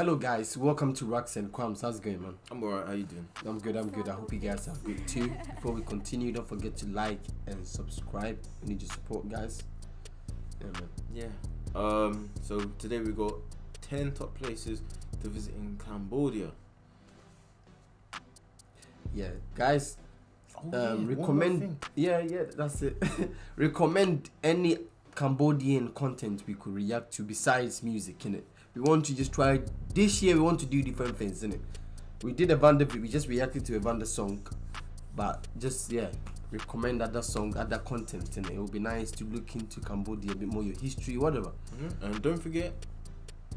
Hello guys, welcome to Raqs and Kwamz. How's it going, man? I'm alright. How you doing? I'm good. I'm good. I hope you guys are good too. Before we continue, don't forget to like and subscribe. We need your support, guys. Yeah, man. Yeah. Um. So today we got ten top places to visit in Cambodia. Yeah, guys. Oh, yeah, Um, more recommend. Yeah, yeah, that's it. recommend any Cambodian content we could react to besides music, innit? We want to just try. This year we want to do different things, isn't it? We did a VannDa. We just reacted to a VannDa song, but just yeah. Recommend other song, other content, and it would be nice to look into Cambodia a bit more, your history, whatever. Mhm. And don't forget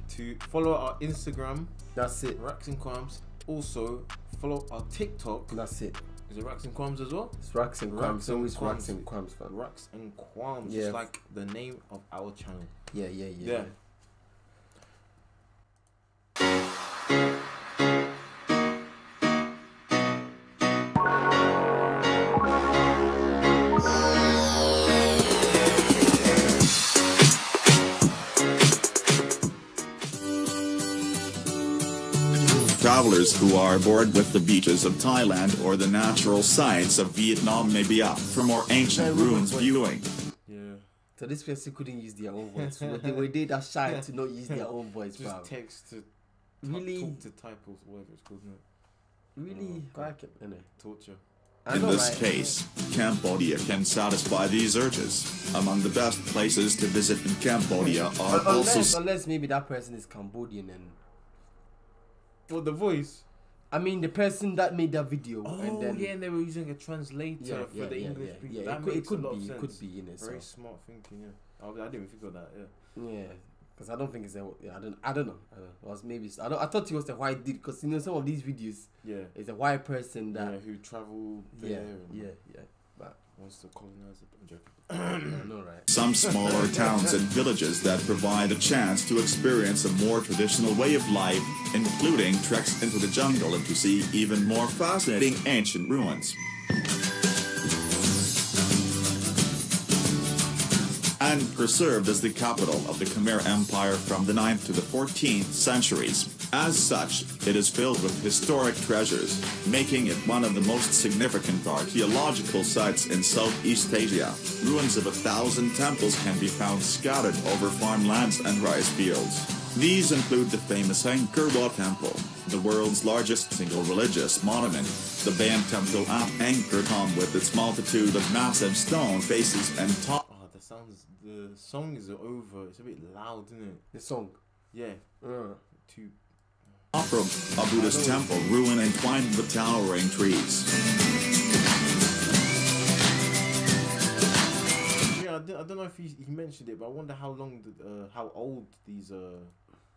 to follow our Instagram, That's it. Raqs and Kwamz. Also follow our TikTok. That's it. Is it Raqs and Kwamz as well? It's Raqs and Kwamz. It's and always Raqs and Kwamz, fam. Raqs and Kwamz. Yeah. Just like the name of our channel. Yeah, yeah, yeah. Yeah. Travelers who are bored with the beaches of Thailand or the natural sights of Vietnam may be up for more ancient ruins viewing. Yeah. So this person couldn't use their own voice. So they were they that shy to not use their own voice, Just fam. text to Really? talk to type or whatever it's called. Isn't it? Really? Oh, Like it, innit? Torture. I In this right? case, Cambodia can satisfy these urges. Among the best places to visit in Cambodia are Un- also Unless, unless maybe that person is Cambodian and For the voice. I mean the person that made that video Oh and then yeah, and they were using a translator yeah, for yeah, the yeah, English yeah, people. yeah. That it could, makes it could be, it could be in it. Very smart thinking. Yeah, I, I didn't think of that. Yeah. Yeah, because I don't think it's a. Yeah, I don't. I don't know. I don't know. It was maybe. I don't. I thought it was a white dude because you know some of these videos Yeah. it's a white person Yeah, that. who travelled there Yeah, and yeah, yeah. But wants to colonize it. I'm joking. I know, right? some smaller towns and villages that provide a chance to experience a more traditional way of life, including treks into the jungle and to see even more fascinating ancient ruins. And preserved as the capital of the Khmer Empire from the 9th to the 14th centuries. As such, it is filled with historic treasures, making it one of the most significant archaeological sites in Southeast Asia. Ruins of a thousand temples can be found scattered over farmlands and rice fields. These include the famous Angkor Wat Temple, the world's largest single religious monument, the Bayon Temple at Angkor Thom with its multitude of massive stone faces and top sounds. The song is over. It's a bit loud, isn't it? The song. Yeah. Uh, Too. from a Buddhist temple ruin entwined with towering trees. Yeah, I don't, I don't know if he, he mentioned it, but I wonder how long, the, uh, how old these uh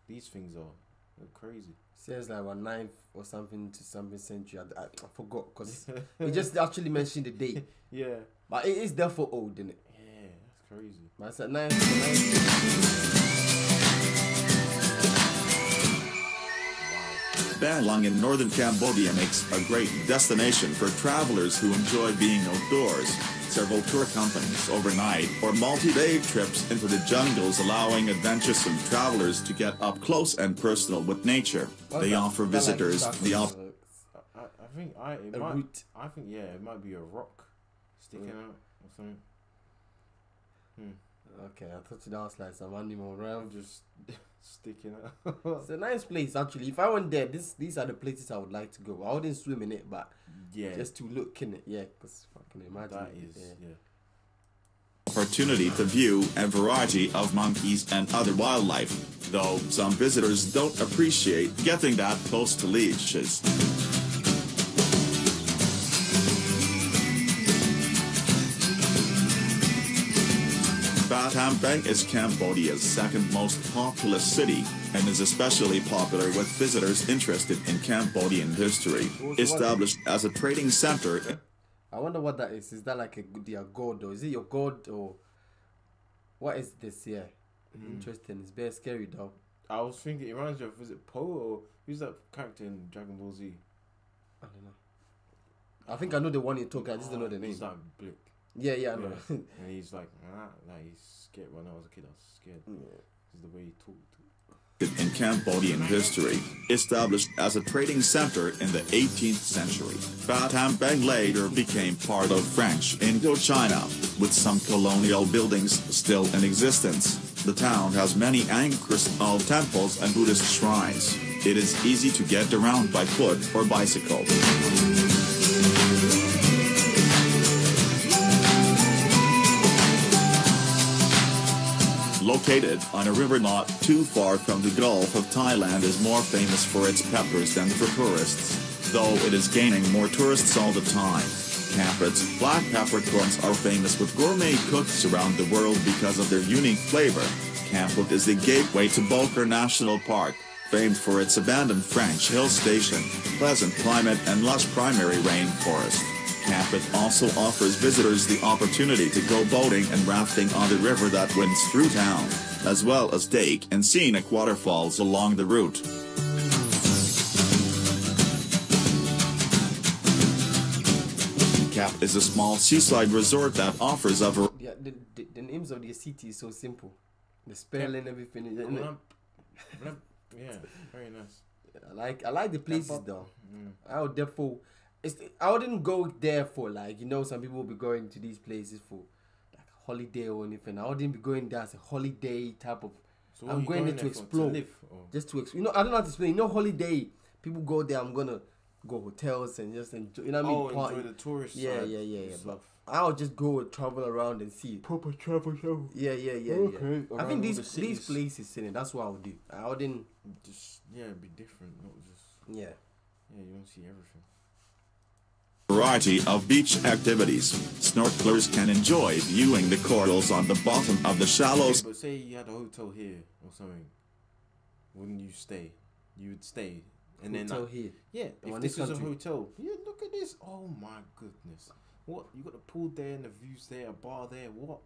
these things are. They're crazy. says like one ninth or something to something century. I, I, I forgot because he just actually mentioned the date. Yeah. But it is therefore old, isn't it? Yeah, that's crazy. But it's at ninth. ninth. Banlung in northern Cambodia makes a great destination for travelers who enjoy being outdoors. Several tour companies overnight or multi-day trips into the jungles allowing adventuresome travelers to get up close and personal with nature. What's They that? offer Is that like visitors stuff the on op- I, I, I think I it A might. root. I think yeah, it might be a rock sticking Mm. out or something. Hmm. Okay, I thought that was like some animal I'm realm. just sticking out. It's a nice place actually. If I went there, this these are the places I would like to go. I wouldn't swim in it, but yeah, just to look in it, yeah. Because fucking imagine. that it, is yeah. yeah. opportunity to view a variety of monkeys and other wildlife, though some visitors don't appreciate getting that close to leashes. Battambang is Cambodia's second most populous city and is especially popular with visitors interested in Cambodian history. Established as a trading center I wonder what that is. Is that like a their god or is it your god or what is this? Yeah, hmm. interesting. It's very scary though. I was thinking it reminds me of was it Poe or who's that character in Dragon Ball Z? I don't know. I think I know the one you're talking. I just don't know oh, the name. He's like Blick. Yeah, yeah, I know. Yeah. and he's like, ah, like he's scared. When I was a kid, I was scared. Yeah. Because the way he talked. in Cambodian history, established as a trading center in the 18th century. Battambang later became part of French Indochina, with some colonial buildings still in existence. The town has many Angkor temples and Buddhist shrines. It is easy to get around by foot or bicycle. Located on a river not too far from the Gulf of Thailand is more famous for its peppers than for tourists, though it is gaining more tourists all the time. Kampot's, black peppercorns are famous with gourmet cooks around the world because of their unique flavor. Kampot is the gateway to Bokor National Park, famed for its abandoned French hill station, pleasant climate and lush primary rainforest. Kampot also offers visitors the opportunity to go boating and rafting on the river that winds through town, as well as take and scenic waterfalls along the route. Kep is a small seaside resort that offers a variety Yeah, the, the, the names of the city is so simple. The spelling, everything. Is, isn't it? Blimp, blimp. Yeah, very nice. I like I like the places Pop- though. Mm. I would therefore, it's I wouldn't go there for like you know some people will be going to these places for like a holiday or anything. I wouldn't be going there as a holiday type of So I'm you going there to explore. live, just to ex- you know I don't know how to explain. You know holiday people go there. I'm gonna go hotels and just enjoy. You know what I mean? oh, Party. enjoy the tourist Yeah, yeah, yeah, yeah, Stuff. I'll just go and travel around and see. Proper travel show. Yeah, yeah, yeah, Okay, yeah. I think these the these places, in that's what I would do. I wouldn't. Just yeah, be different, not just Yeah. yeah. You don't see everything. Variety of beach activities. Snorkelers can enjoy viewing the corals on the bottom of the shallows But say you had a hotel here or something, wouldn't you stay? You would stay, and then Hotel like, here. yeah, in if this this was a hotel, yeah, look at this. Oh my goodness, what you got the pool there and the views there, a bar there. What?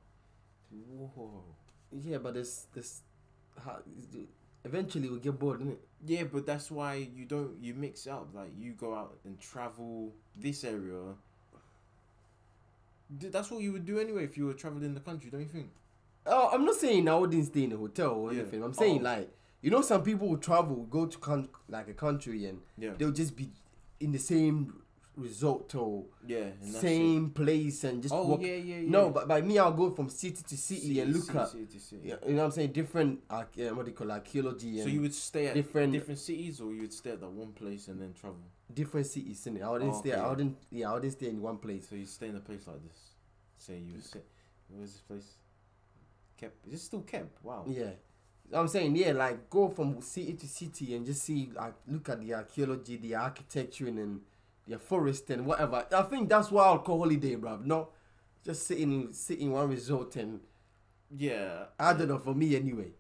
Whoa. Yeah, but this this how, eventually we get bored, innit? Yeah, but that's why you don't you mix up. Like you go out and travel this area. That's what you would do anyway if you were traveling the country, don't you think? Oh, I'm not saying I wouldn't stay in a hotel or Yeah. anything. I'm saying Oh. like you know some people will travel, go to con- like a country and Yeah. they'll just be in the same resort or Yeah. And that's it. same place and just Oh walk. yeah, yeah, yeah. No, but by me I'll go from city to city, City, and look city, at city, city. yeah, you know what I'm saying different uh, what do you call archaeology So you would stay at different- different cities, or you would stay at the one place and then travel. different cities in it. I wouldn't Oh, stay. okay. I wouldn't. Yeah, I wouldn't stay in one place. So you stay in a place like this. Say you sit. Where's this place? Kep. Is it still Kep? Wow. Yeah. I'm saying, yeah, like go from city to city and just see, like, look at the archaeology, the architecture, and then the forest and whatever. I think that's why I'll call holiday, bruv. No, just sitting, sitting one resort and Yeah. I don't know for me anyway.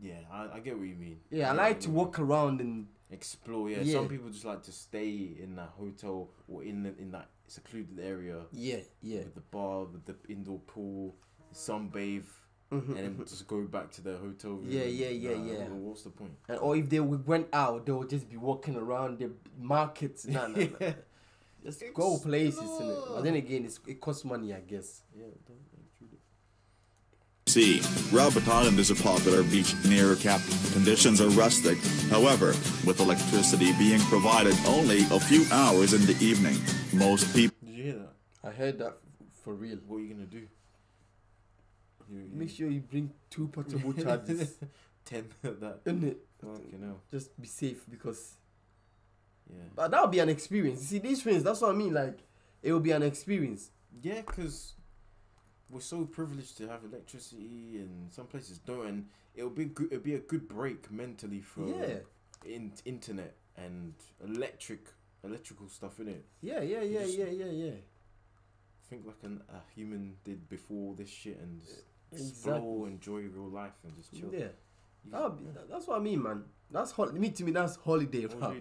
Yeah, I, I get what you mean. Yeah, I like what to walk around and explore. Yeah. Yeah. some people just like to stay in a hotel or in the, in that secluded area yeah, yeah, with the bar, with the indoor pool, sunbathe, Mhm, and then just go back to their hotel room. Yeah, yeah, yeah, Nah, yeah. well, What's the point? and, or if they went out, they would just be walking around the markets. Nah, nah, nah. Just go places, innit? But then again, it's, it costs money, I guess. Yeah. don't- don't do Sea. Rabbit Island is a popular beach near Kep. Conditions are rustic. However, with electricity being provided only a few hours in the evening, most people. Did you hear that? I heard that for real. What are you gonna do? You, you- Make sure you bring two portable chargers, Ten of that. innit? Fucking hell. Just be safe because. Yeah. But that would be an experience. You see, these things, that's what I mean. Like, it will be an experience. Yeah, because we're so privileged to have electricity, and some places don't. And it'll be good. It'll be a good break mentally for Yeah. in, internet and electric electrical stuff in it. Yeah, yeah, yeah, yeah, yeah, yeah. Think like an, a human did before this shit, and just Exactly. explore, enjoy real life, and just chill. Yeah. Be, that's what I mean, man. That's hol- me to me. That's holiday. Holiday.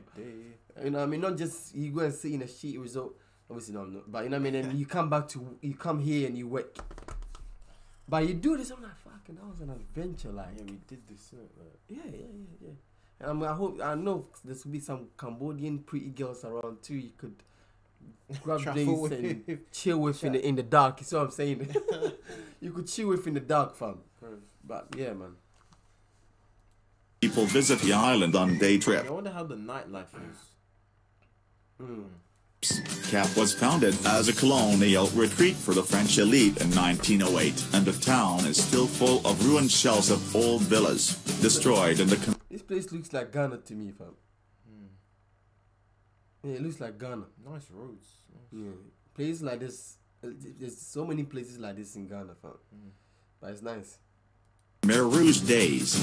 You know, what I mean, not just you go and sit in a shitty resort. Obviously, no, no. But you know, what I mean, and you come back to you come here and you work. But you do this. I'm like, fucking, that was an adventure, like. Yeah, we did this. Like, Yeah, yeah, yeah, yeah. And I, mean, I hope I know there's will be some Cambodian pretty girls around too. You could grab Travel drinks and with. chill with in the, in the dark. You see what I'm saying? you could chill with in the dark, fam. Bro, But yeah, man. people visit the island on day trip. I wonder how the nightlife is. Hmm. Kep was founded as a colonial retreat for the French elite in 1908, and the town is still full of ruined shells of old villas, destroyed in the This place looks like Ghana to me, fam. Yeah, it looks like Ghana. Nice roads. Yeah, places like this. uh, There's so many places like this in Ghana, fam. But it's nice. Khmer Rouge days.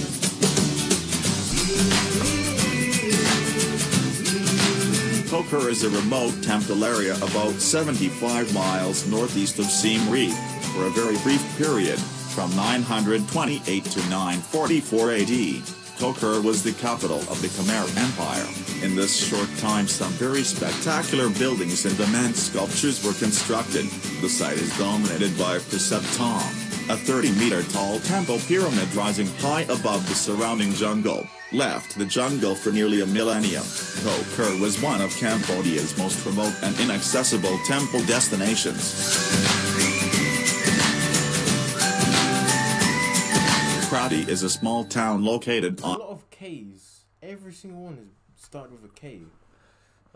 Koh Ker is a remote temple area about 75 miles northeast of Siem Reap for a very brief period from 928 to 944 AD. Koh Ker was the capital of the Khmer Empire. In this short time, some very spectacular buildings and immense sculptures were constructed. The site is dominated by Prasat Thom, a 30-meter tall temple pyramid rising high above the surrounding jungle. Left the jungle for nearly a millennium, Koh Ker was one of Cambodia's most remote and inaccessible temple destinations. Kratie is a small town located on. A lot of K's. Every single one is started with a K.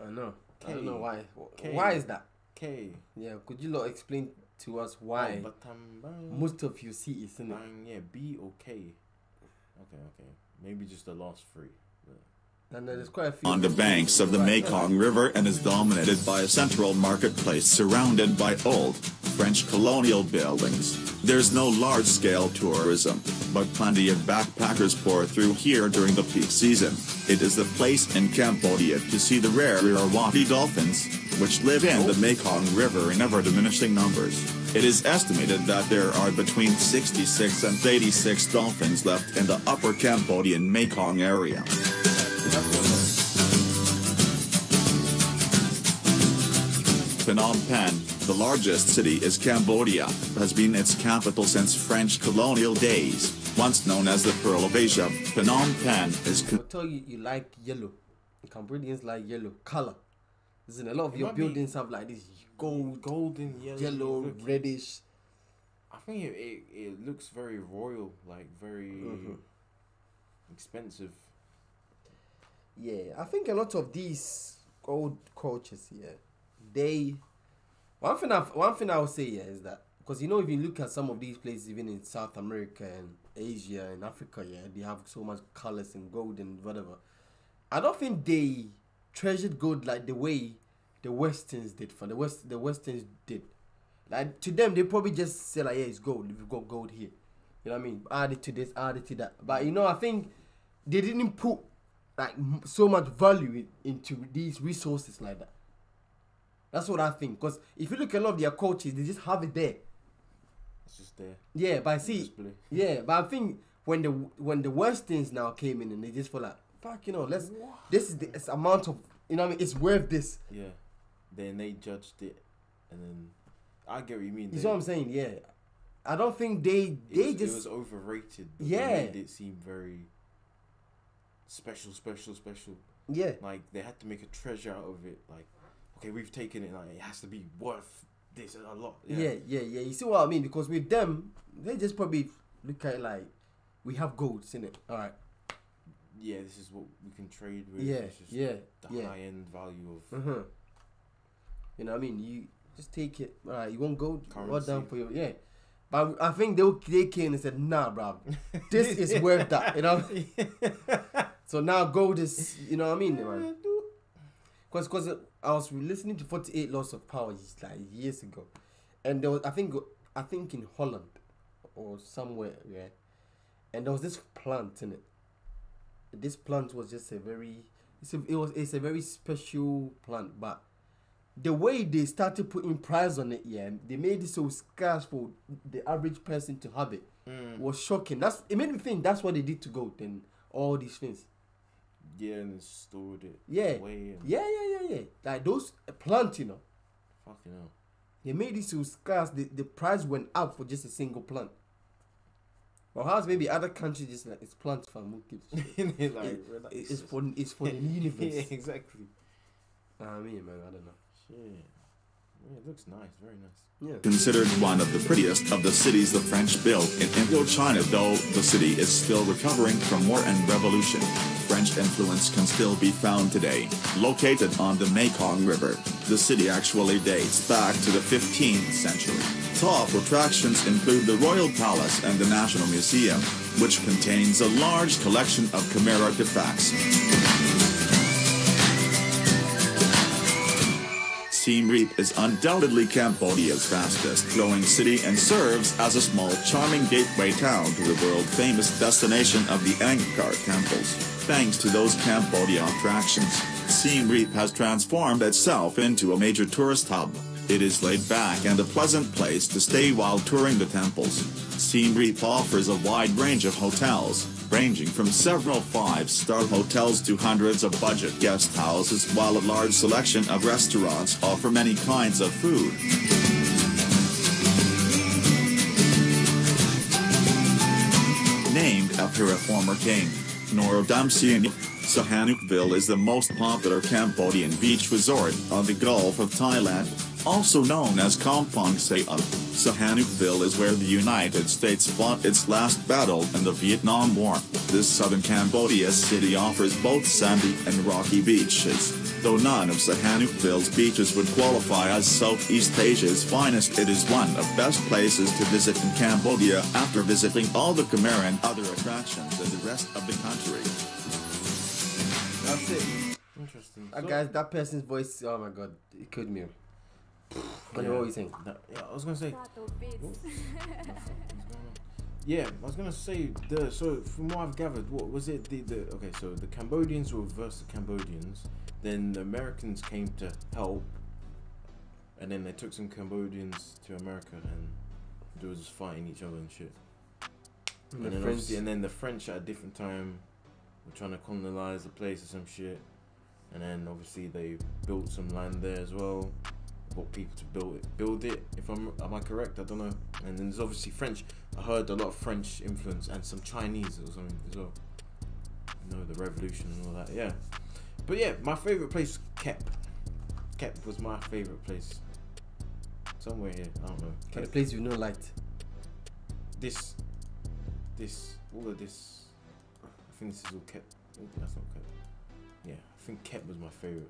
I know. I don't know why. K. Why is that? K. Yeah, could you lot explain to us why Oh, Batam, bang, most of you see is in it? bang, yeah, B or K. Okay, okay. Maybe just the last three. And there's quite a few. On the banks of the Mekong River and is dominated by a central marketplace surrounded by old French colonial buildings. There's no large-scale tourism, but plenty of backpackers pour through here during the peak season. It is the place in Cambodia to see the rare Irrawaddy dolphins, which live in the Mekong River in ever-diminishing numbers. It is estimated that there are between 66 and 86 dolphins left in the upper Cambodian Mekong area. Phnom Penh, the largest city is Cambodia, has been its capital since French colonial days. Once known as the Pearl of Asia, Phnom Penh is I'll tell you, you like yellow. Cambodians like yellow color. Listen, a lot of It your buildings have like this gold, golden yellow, yellow, look. reddish. I think it, it, it looks very royal, like very Mm-hmm. expensive. Yeah, I think a lot of these old cultures, yeah, they. One thing I one thing I would say yeah is that because you know if you look at some of these places even in South America and Asia and Africa, yeah, they have so much colors and gold and whatever. I don't think they treasured gold like the way the Westerns did for the West the Westerns did. Like to them, they probably just say like, yeah, it's gold. We've got gold here. You know what I mean? Add it to this, add it to that. But you know, I think they didn't put like so much value in, into these resources like that. That's what I think. Because if you look at a lot of their coaches, they just have it there. It's just there. Yeah, but I see, Display. yeah, but I think when the when the worst things now came in and they just felt like, fuck, you know, let's this is the amount of you know what I mean. It's worth this. Yeah. Then they judged it, and then I get what you mean. You they- what I'm saying? Yeah. I don't think they it they was, just it was overrated. Yeah. they made it seem very special, special, special. yeah Like they had to make a treasure out of it. Like, okay, we've taken it. Like it has to be worth this a lot. yeah yeah yeah. You see what I mean? Because with them, they just probably look at it like we have gold, in it. All right. yeah. This is what we can trade with. Yeah yeah The yeah. high end value of. Uh-huh. You know what I mean? You just take it. All right, you want gold? Well done for you. Yeah. But I think they they came and said, nah, bro, this is worth that. You know. So now gold is, you know what I mean, man? Because cause I was listening to 48 Laws of Power just like years ago, and there was I think I think in Holland or somewhere, yeah, and there was this plant in it. This plant was just a very it's a, it was it's a very special plant, but the way they started putting price on it, yeah, they made it so scarce for the average person to have it. Mm. Was shocking. That's it made me think that's what they did to gold and all these things. Yeah, and stored it. Yeah. Away Yeah, yeah, yeah, yeah. Like those uh, plant, you know, fucking hell. they made it so scarce. The, the price went up for just a single plant. Well, how's maybe other countries just like it's plants for a like, It- relax. it's for it's for the yeah, universe. exactly. I mean, man, I don't know. Shit. Yeah, it looks nice, very nice. Yeah. Considered one of the prettiest of the cities the French built in Indochina, though the city is still recovering from war and revolution. French influence can still be found today. Located on the Mekong River, the city actually dates back to the 15th century. Top attractions include the Royal Palace and the National Museum, which contains a large collection of Khmer artifacts. Siem Reap is undoubtedly Cambodia's fastest growing city and serves as a small charming gateway town to the world famous destination of the Angkor temples. Thanks to those Cambodia attractions, Siem Reap has transformed itself into a major tourist hub. It is laid back and a pleasant place to stay while touring the temples. Siem Reap offers a wide range of hotels, ranging from several five-star hotels to hundreds of budget guest houses while a large selection of restaurants offer many kinds of food. Named after a former king, Norodom Sihanouk, Sihanoukville is the most popular Cambodian beach resort on the Gulf of Thailand, also known as Kampong Saam. Sihanoukville is where the United States fought its last battle in the Vietnam War. This southern Cambodia city offers both sandy and rocky beaches. Though none of Sihanoukville's beaches would qualify as Southeast Asia's finest, it is one of best places to visit in Cambodia after visiting all the Khmer and other attractions in the rest of the country. That's it. Interesting. Uh, So- guys, that person's voice, oh my god, it killed me. What Yeah. what were you saying? Yeah, I was gonna say. Gato bits. What's going on? Yeah, I was gonna say the so from what I've gathered, what was it the, the okay, so the Cambodians were versus the Cambodians, then the Americans came to help and then they took some Cambodians to America and they were just fighting each other and shit. And And, the then French, obviously- and then the French at a different time were trying to colonize the place or some shit. And then obviously they built some land there as well. Got people to build it. Build it. If I'm am I correct? I don't know. And then there's obviously French. I heard a lot of French influence and some Chinese or something as well. You know the revolution and all that. Yeah. But yeah, my favorite place Kep. Kep was my favorite place. Somewhere here. I don't know. Kep. place with no light. This. This. All of this. I think this is all Kep. Oh, that's not Kep. Yeah, I think Kep was my favorite.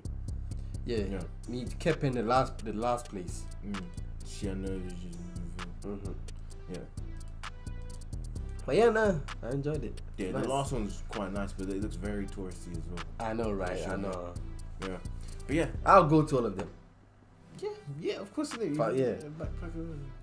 Yeah, Yeah. me kept in the last, the last place. Mm. Mm-hmm. Yeah. But yeah, no, I enjoyed it. Yeah, Nice. the last one's quite nice, but it looks very touristy as well. I know, right? I know. Yeah. But yeah. I'll go to all of them. Yeah, yeah, of course it is. But yeah. Backpacker. Yeah.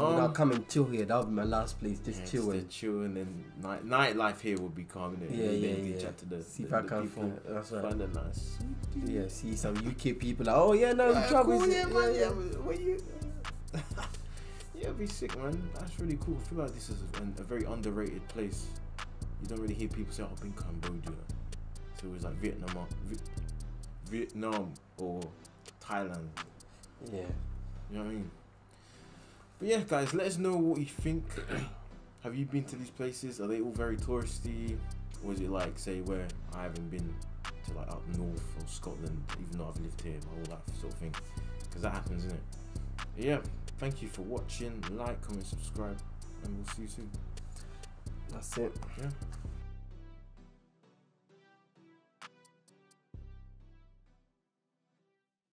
I mean, I'll Um, come and chill here. That'll be my last place. Just yeah, chill Just and chill and then night nightlife here will be calm. yeah, And yeah, you yeah. Chat to the, See the, if I can people. find. That's right. Find a nice. Yeah, see some UK people. Like, oh yeah, no, we travel. cool, yeah, man. Yeah, what you? yeah, it'd be sick, man. That's really cool. I feel like this is a, a very underrated place. You don't really hear people say, "Oh, "I've been Cambodia." So it was like Vietnam, or, Vi- Vietnam or Thailand. Yeah. You know what I mean? But yeah, guys, let us know what you think. Have you been to these places? Are they all very touristy? Or is it like, say, where I haven't been to like up north or Scotland, even though I've lived here, all that sort of thing? Because that happens, isn't it? Yeah, thank you for watching. Like, comment, subscribe, and we'll see you soon. That's it. Yeah.